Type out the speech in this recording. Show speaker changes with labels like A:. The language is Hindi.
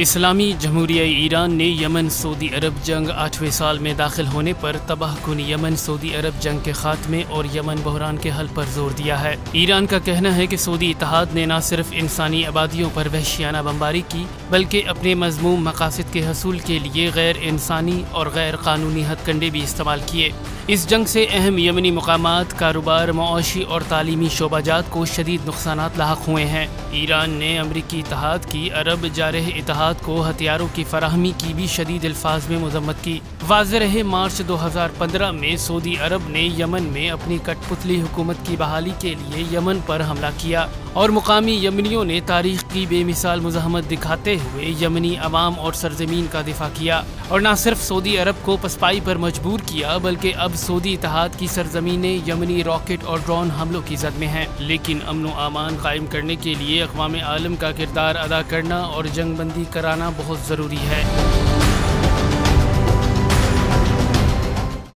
A: इस्लामी जमहूरिया ईरान ने यमन, सऊदी अरब जंग आठवें साल में दाखिल होने पर तबाह कन यमन, सऊदी अरब जंग के खात्मे और यमन बहरान के हल पर ज़ोर दिया है। ईरान का कहना है कि सऊदी इतिहाद ने न सिर्फ़ इंसानी आबादियों पर वहशियाना बमबारी की, बल्कि अपने मजमूम मकासद के हसूल के लिए गैर इंसानी और गैर कानूनी हथकंडे भी इस्तेमाल किए। इस जंग से अहम यमनी मकाम कारोबार, मुआशी और तालीमी शोबाजात को शदीद नुकसान लाक हुए हैं। ईरान ने अमरीकी इतिहाद की अरब जारह इतिहाद को हथियारों की फराहमी की भी शदीद अल्फाज में मजम्मत की। वाज रहे मार्च 2015 में सऊदी अरब ने यमन में अपनी कठपुतली हुकूमत की बहाली के लिए यमन पर हमला किया और मुकामी यमनियों ने तारीख की बेमिसाल मुजामत दिखाते हुए यमनी अवाम और सरजमीन का दिफा किया और न सिर्फ़ सऊदी अरब को पसपाई पर मजबूर किया, बल्कि अब सऊदी इतिहाद की सरजमीनें यमनी रॉकेट और ड्रोन हमलों की जद में हैं। लेकिन अमन अमान कायम करने के लिए अकवाम आलम का किरदार अदा करना और जंग बंदी कराना बहुत ज़रूरी है।